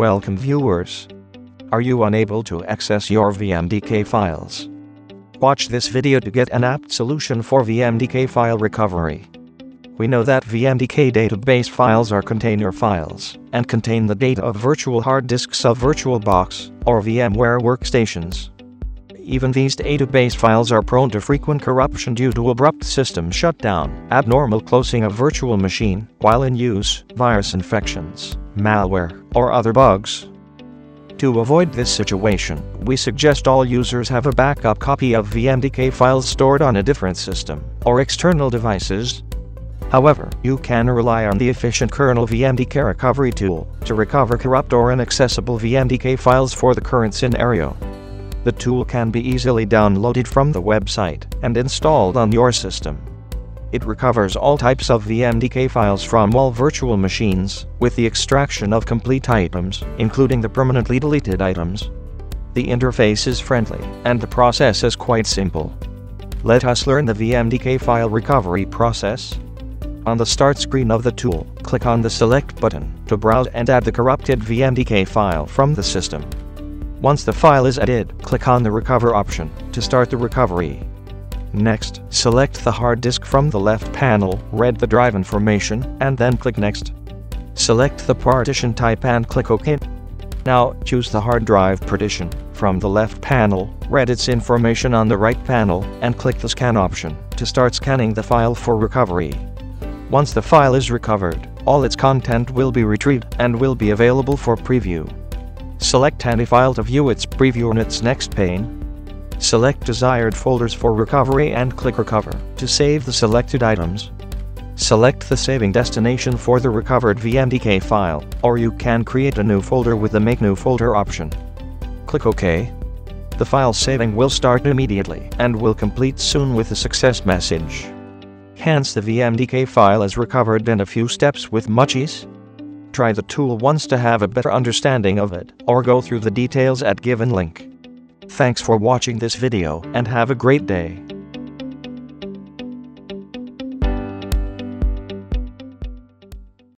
Welcome viewers. Are you unable to access your VMDK files? Watch this video to get an apt solution for VMDK file recovery. We know that VMDK database files are container files and contain the data of virtual hard disks of VirtualBox or VMware workstations. Even these database files are prone to frequent corruption due to abrupt system shutdown, abnormal closing of virtual machine while in use, virus infections, malware, or other bugs. To avoid this situation, we suggest all users have a backup copy of VMDK files stored on a different system or external devices. However, you can rely on the efficient kernel VMDK recovery tool to recover corrupt or inaccessible VMDK files for the current scenario. The tool can be easily downloaded from the website and installed on your system. It recovers all types of VMDK files from all virtual machines, with the extraction of complete items, including the permanently deleted items. The interface is friendly, and the process is quite simple. Let us learn the VMDK file recovery process. On the start screen of the tool, click on the Select button to browse and add the corrupted VMDK file from the system. Once the file is added, click on the Recover option to start the recovery. Next, select the hard disk from the left panel, read the drive information, and then click Next. Select the partition type and click OK. Now, choose the hard drive partition from the left panel, read its information on the right panel, and click the Scan option to start scanning the file for recovery. Once the file is recovered, all its content will be retrieved and will be available for preview. Select any file to view its preview on its next pane, Select desired folders for recovery and click Recover to save the selected items. Select the saving destination for the recovered VMDK file, or you can create a new folder with the Make New Folder option. Click OK. The file saving will start immediately and will complete soon with a success message. Hence the VMDK file is recovered in a few steps with much ease. Try the tool once to have a better understanding of it, or go through the details at given link. Thanks for watching this video and have a great day.